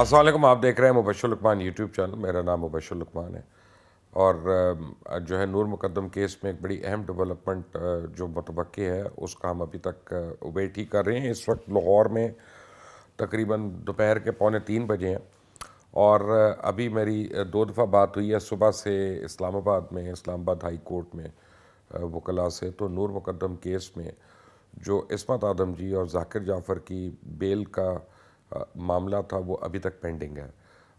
असलम आप देख रहे हैं मुबशर लकमान यूट्यूब चैनल मेरा नाम मुबशर लकमान है। और जो है नूर मुकदम केस में एक बड़ी अहम डेवलपमेंट जो मतवक़ है, उसका हम अभी तक वेट ही कर रहे हैं। इस वक्त लाहौर में तकरीबन दोपहर के पौने तीन बजे हैं। और अभी मेरी दो दफ़ा बात हुई है सुबह से इस्लामाबाद में, इस्लामाबाद हाई कोर्ट में वकला से तो नूर मुकदम केस में जो इसमत आदम जी और जाकिर जाफ़र की बेल का मामला था वो अभी तक पेंडिंग है।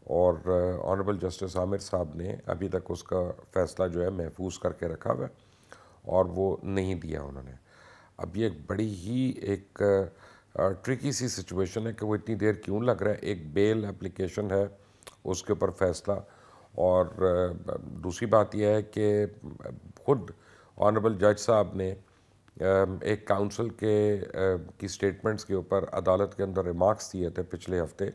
और ऑनरेबल जस्टिस आमिर साहब ने अभी तक उसका फ़ैसला जो है महफूज करके रखा हुआ और वो नहीं दिया उन्होंने। अब ये एक बड़ी ही एक ट्रिकी सी सिचुएशन है कि वो इतनी देर क्यों लग रहा है? एक बेल एप्लीकेशन है, उसके ऊपर फ़ैसला। और दूसरी बात यह है कि खुद ऑनरेबल जज साहब ने एक काउंसिल के की स्टेटमेंट्स के ऊपर अदालत के अंदर रिमार्क्स दिए थे पिछले हफ़्ते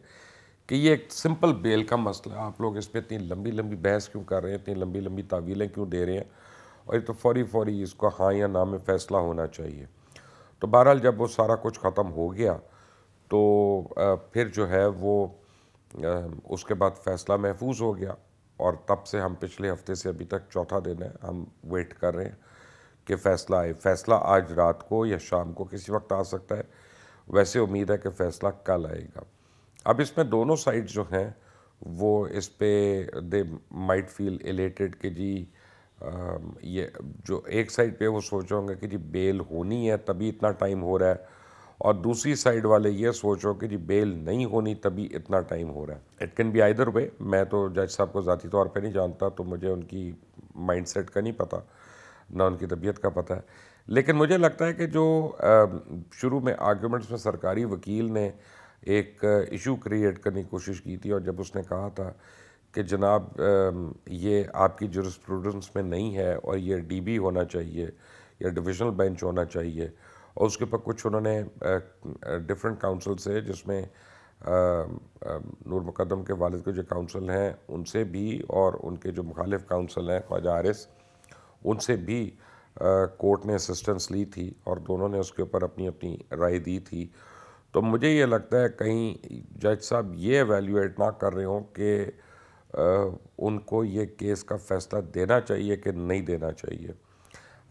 कि ये एक सिंपल बेल का मसला आप लोग इस पर इतनी लंबी लंबी बहस क्यों कर रहे हैं? इतनी लंबी लंबी तावीलें क्यों दे रहे हैं? और ये तो फौरी फौरी इसको हाँ या ना में फ़ैसला होना चाहिए। तो बहरहाल जब वो सारा कुछ ख़त्म हो गया तो फिर जो है वो उसके बाद फ़ैसला महफूज हो गया और तब से हम पिछले हफ़्ते से अभी तक चौथा दिन है, हम वेट कर रहे हैं। कि फ़ैसला आए। फ़ैसला आज रात को या शाम को, किसी वक्त आ सकता है। वैसे उम्मीद है कि फ़ैसला कल आएगा। अब इसमें दोनों साइड जो हैं, वो इस पे दे माइट फील एलेटेड कि जी ये जो एक साइड पे वो सोच होंगे कि जी बेल होनी है, तभी इतना टाइम हो रहा है। और दूसरी साइड वाले ये सोचो कि जी बेल नहीं होनी, तभी इतना टाइम हो रहा है। It can be either way मैं तो जज साहब को ज़ाती तौर पे नहीं जानता तो मुझे उनकी माइंडसेट का नहीं पता। ना उनकी तबीयत का पता है। लेकिन मुझे लगता है कि जो शुरू में आर्गूमेंट्स में सरकारी वकील ने एक इशू क्रिएट करने की कोशिश की थी और जब उसने कहा था कि जनाब ये आपकी जुरिस्प्रूडेंस में नहीं है और ये डीबी होना चाहिए, या डिविजनल बेंच होना चाहिए और उसके ऊपर कुछ उन्होंने डिफरेंट काउंसिल से जिसमें नूर मुकदम के वालिद के जो काउंसिल हैं उनसे भी और उनके जो मुखालिफ काउंसिल हैं ख्वाजा आरिस उनसे भी कोर्ट ने असिस्टेंस ली थी और दोनों ने उसके ऊपर अपनी अपनी राय दी थी। तो मुझे ये लगता है कहीं जज साहब ये एवेल्यूएट ना कर रहे हों कि उनको ये केस का फ़ैसला देना चाहिए कि नहीं देना चाहिए।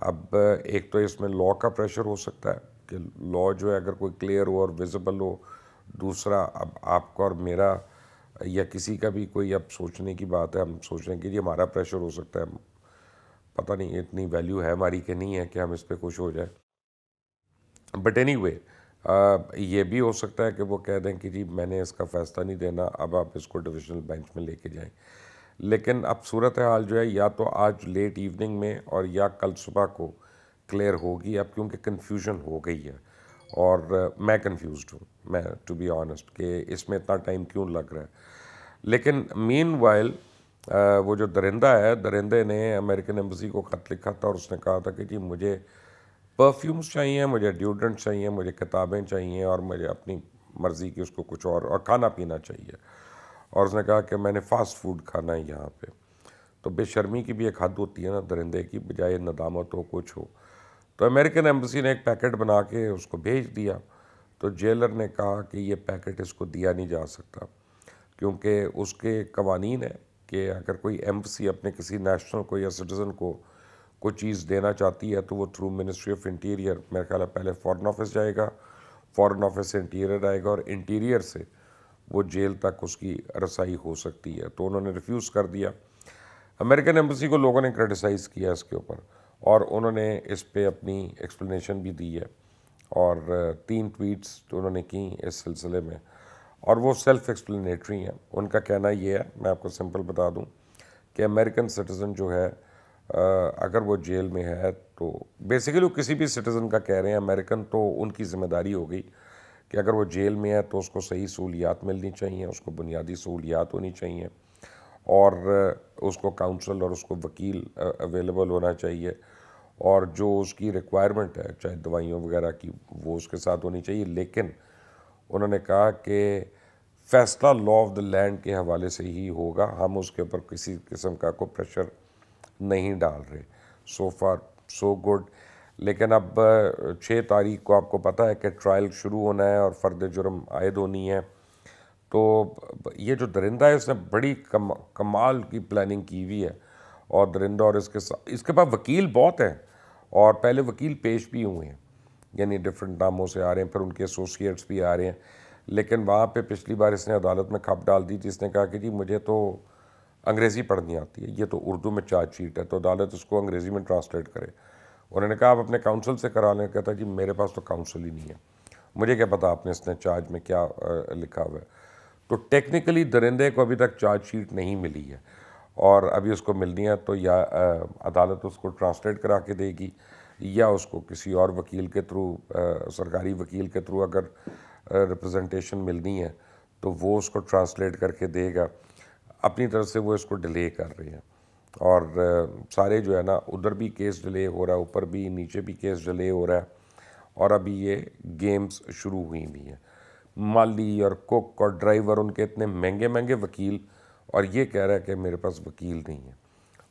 अब, एक तो इसमें लॉ का प्रेशर हो सकता है कि लॉ जो है अगर कोई क्लियर हो और विजिबल हो, दूसरा अब आपका और मेरा या किसी का भी कोई अब सोचने की बात है, हम सोच रहे हैं कि जी हमारा प्रेशर हो सकता है। पता नहीं इतनी वैल्यू है हमारी कि नहीं है कि हम इस पर खुश हो जाए। बट एनी वे ये भी हो सकता है कि वो कह दें कि जी, मैंने इसका फ़ैसला नहीं देना, अब आप इसको डिविजनल बेंच में लेके जाएँ। लेकिन अब सूरत हाल जो है, या तो आज लेट इवनिंग में और या कल सुबह को क्लियर होगी अब, क्योंकि कन्फ्यूज़न हो गई है। और मैं कंफ्यूज हूँ, मैं टू बी ऑनेस्ट कि इसमें इतना टाइम क्यों लग रहा है। लेकिन मीन वाइल वो जो दरिंदा है, दरिंदे ने अमेरिकन एम्बेसी को ख़त लिखा था और उसने कहा था कि जी मुझे परफ्यूम्स चाहिए, मुझे ड्यूडेंट चाहिए, मुझे किताबें चाहिए और मुझे अपनी मर्ज़ी की उसको कुछ और और खाना पीना चाहिए। और उसने कहा कि मैंने फ़ास्ट फ़ूड खाना है यहाँ पे। तो बेशर्मी की भी एक हद होती है ना दरिंदे की, बजाय नदामत हो कुछ हो तो अमेरिकन एम्बेसी ने एक पैकेट बना के उसको भेज दिया। तो जेलर ने कहा कि ये पैकेट इसको दिया नहीं जा सकता, क्योंकि उसके कवानीन है। कि अगर कोई एम्बसी अपने किसी नेशनल को या सिटीज़न को कोई चीज़ देना चाहती है तो वो थ्रू मिनिस्ट्री ऑफ़ इंटीरियर मेरा ख्याल है पहले फ़ॉरन ऑफ़िस जाएगा फ़ॉरन ऑफ़िस से इंटीरियर आएगा और इंटीरियर से वो जेल तक उसकी रसाई हो सकती है। तो उन्होंने रिफ्यूज़ कर दिया। अमेरिकन एम्बसी को लोगों ने क्रिटिसाइज़ किया इसके ऊपर और उन्होंने इस पर अपनी एक्सप्लेनेशन भी दी है और, तीन ट्वीट्स उन्होंने की इस सिलसिले में। और वो सेल्फ एक्सप्लेनेटरी हैं। उनका कहना ये है, मैं आपको सिंपल बता दूँ कि अमेरिकन सिटीज़न जो है अगर वो जेल में है तो बेसिकली वो किसी भी सिटीज़न का कह रहे हैं अमेरिकन तो उनकी ज़िम्मेदारी हो गई कि अगर वो जेल में है तो उसको सही सहूलियात मिलनी चाहिए, उसको बुनियादी सहूलियात होनी चाहिए और उसको काउंसल और उसको वकील अवेलेबल होना चाहिए और जो उसकी रिक्वायरमेंट है, चाहे दवाइयों वगैरह की, वो उसके साथ होनी चाहिए। लेकिन उन्होंने कहा कि फ़ैसला लॉ ऑफ़ द लैंड के हवाले से ही होगा। हम उसके ऊपर किसी किस्म का कोई प्रेशर नहीं डाल रहे। सो फार सो गुड लेकिन अब छः तारीख को आपको पता है कि ट्रायल शुरू होना है और फ़र्द जुर्म आयद होनी है। तो ये जो दरिंदा है, इसने बड़ी कम, कमाल की प्लानिंग की हुई है। और दरिंदा और इसके साथ इसके पास वकील बहुत हैं और पहले वकील पेश भी हुए हैं। यानी डिफरेंट नामों से आ रहे हैं, फिर उनके एसोसिएट्स भी आ रहे हैं। लेकिन वहाँ पे पिछली बार इसने अदालत में खप डाल दी थी इसने कहा कि जी, मुझे तो अंग्रेज़ी पढ़नी आती है, ये तो उर्दू में चार्जशीट है तो अदालत उसको अंग्रेज़ी में ट्रांसलेट करे। उन्होंने कहा, आप अपने काउंसिल से करा लें, कहता जी, मेरे पास तो काउंसिल ही नहीं है। मुझे क्या पता आपने इसने चार्ज में क्या लिखा हुआ है? तो टेक्निकली दरिंदे को अभी तक चार्जशीट नहीं मिली है। और अभी उसको मिलनी है तो या अदालत उसको ट्रांसलेट करा के देगी। या उसको किसी और वकील के थ्रू सरकारी वकील के थ्रू अगर रिप्रेजेंटेशन मिलनी है तो वो उसको ट्रांसलेट करके देगा। अपनी तरफ़ से वो इसको डिले कर रहे हैं। और सारे जो है ना, उधर भी केस डिले हो रहा है, ऊपर भी, नीचे भी केस डिले हो रहा है। और अभी ये गेम्स शुरू हुई भी हैं। माली और कुक और ड्राइवर उनके इतने महँगे महँगे वकील, और ये कह रहा है कि मेरे पास वकील नहीं है।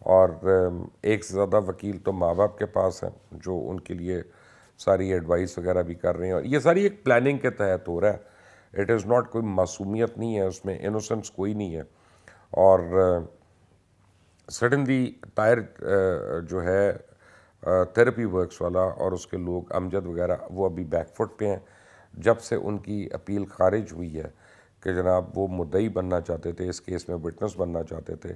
और एक से ज़्यादा वकील तो माँ बाप के पास हैं, जो उनके लिए सारी एडवाइस वगैरह भी कर रहे हैं। और ये सारी एक प्लानिंग के तहत हो रहा है। इट इज़ नॉट कोई मासूमियत नहीं है उसमें इनोसेंस कोई नहीं है। और सडनली टायर जो है थेरेपी वर्क्स वाला और उसके लोग अमजद वगैरह, वो अभी बैकफुट पे हैं। जब से उनकी अपील खारिज हुई है कि जनाब वो मुद्दई बनना चाहते थे, इस केस में विटनेस बनना चाहते थे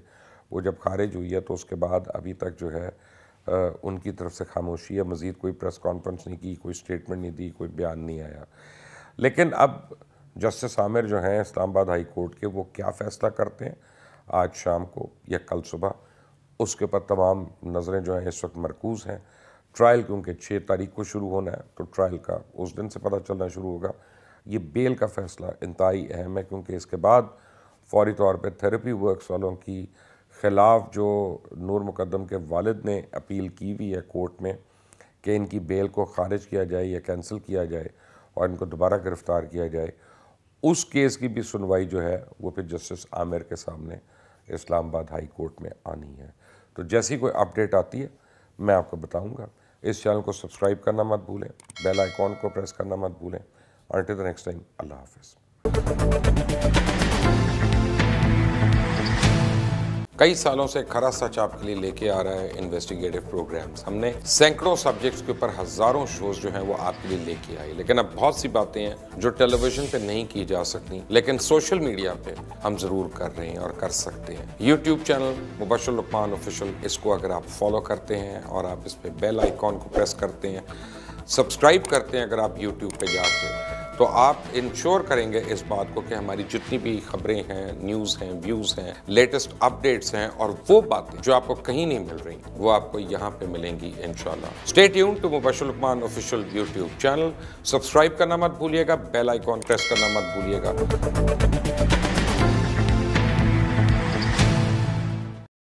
वो जब खारिज हुई है तो उसके बाद अभी तक जो है आ, उनकी तरफ़ से खामोशी है। मज़ीद कोई प्रेस कॉन्फ्रेंस नहीं की कोई स्टेटमेंट नहीं दी कोई बयान नहीं आया। लेकिन अब जस्टिस आमिर जो हैं इस्लामाबाद हाई कोर्ट के वो क्या फ़ैसला करते हैं? आज शाम को या कल सुबह उसके ऊपर तमाम नज़रें जो हैं इस वक्त मरकूज़ हैं। ट्रायल क्योंकि छः तारीख को शुरू होना है तो ट्रायल का उस दिन से पता चलना शुरू होगा। ये बेल का फ़ैसला इंतहाई अहम है क्योंकि इसके बाद फौरी तौर पर थेरेपी वर्कस वालों की ख़िलाफ़ जो नूर मुकदम के वालिद ने अपील की हुई है कोर्ट में कि इनकी बेल को खारिज किया जाए या कैंसिल किया जाए और इनको दोबारा गिरफ़्तार किया जाए, उस केस की भी सुनवाई जो है, वो फिर जस्टिस आमिर के सामने इस्लामाबाद हाई कोर्ट में आनी है। तो जैसी कोई अपडेट आती है, मैं आपको बताऊँगा। इस चैनल को सब्सक्राइब करना मत भूलें, बेल आइकॉन को प्रेस करना मत भूलें। अल्टी द नेक्स्ट टाइम अल्लाह हाफिज़। कई सालों से खरा सच आपके लिए लेके आ रहा है इन्वेस्टिगेटिव प्रोग्राम्स हमने सैकड़ों सब्जेक्ट्स के ऊपर हज़ारों शोज़ जो हैं वो आपके लिए लेके आए। लेकिन अब बहुत सी बातें हैं जो टेलीविज़न पे नहीं की जा सकती, लेकिन सोशल मीडिया पे हम ज़रूर कर रहे हैं और कर सकते हैं। YouTube channel Mubashar Luqman official इसको अगर आप फॉलो करते हैं और आप इस पर बेल आइकॉन को प्रेस करते हैं सब्सक्राइब करते हैं अगर आप यूट्यूब पे जाके। तो आप इंश्योर करेंगे इस बात को कि हमारी जितनी भी खबरें हैं न्यूज़ हैं व्यूज़ हैं लेटेस्ट अपडेट्स हैं और वो बातें जो आपको कहीं नहीं मिल रही, वो आपको यहाँ पे मिलेंगी इन स्टे ट्यून टू मुबशुलमान ऑफिशियल यूट्यूब चैनल सब्सक्राइब करना मत भूलिएगा बेल आइकॉन प्रेस करना मत भूलिएगा.